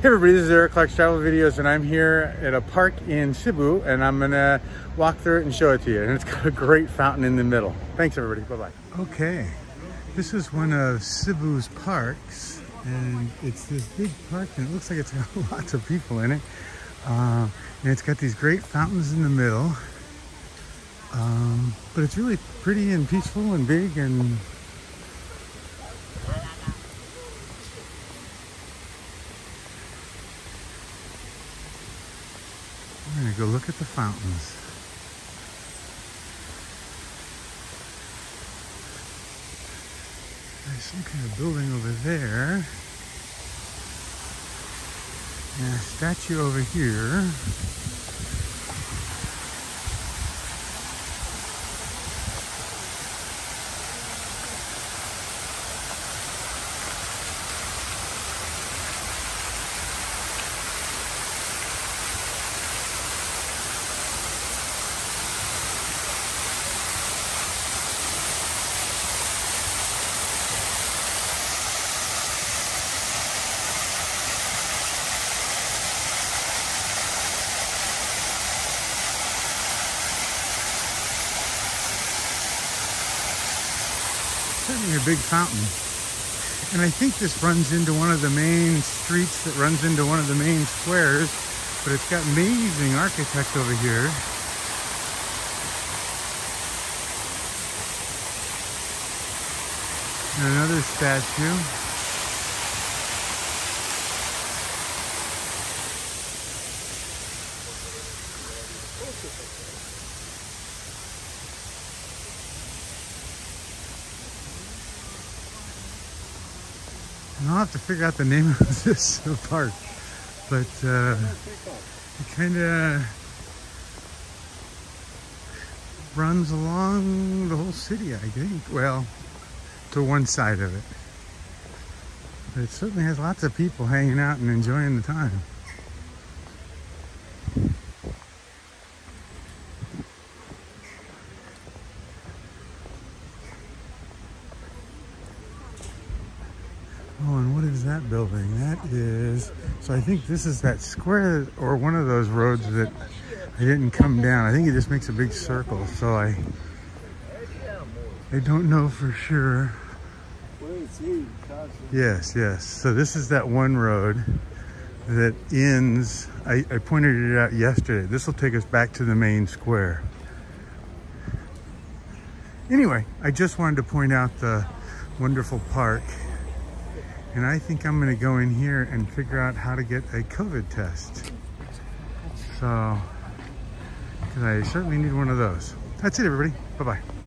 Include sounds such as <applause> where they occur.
Hey everybody, this is Eric Clark's Travel Videos and I'm here at a park in Sibiu and I'm gonna walk through it and show it to you. And it's got a great fountain in the middle. Thanks everybody, bye-bye. Okay, this is one of Sibiu's parks and it's this big park and it looks like it's got <laughs> lots of people in it. Uh, and it's got these great fountains in the middle. Um, but it's really pretty and peaceful and big and We're gonna go look at the fountains. There's some kind of building over there. And a statue over here. Certainly a big fountain. And I think this runs into one of the main streets that runs into one of the main squares, but it's got amazing architect over here. And another statue. And I'll have to figure out the name of <laughs> this park. But uh, it kind of runs along the whole city, I think. Well, to one side of it. But it certainly has lots of people hanging out and enjoying the time. Oh, and what is that building? That is, so I think this is that square or one of those roads that I didn't come down. I think it just makes a big circle. So I, I don't know for sure. Yes, yes. So this is that one road that ends, I, I pointed it out yesterday. This will take us back to the main square. Anyway, I just wanted to point out the wonderful park and I think I'm gonna go in here and figure out how to get a COVID test. So, because I certainly need one of those. That's it, everybody. Bye-bye.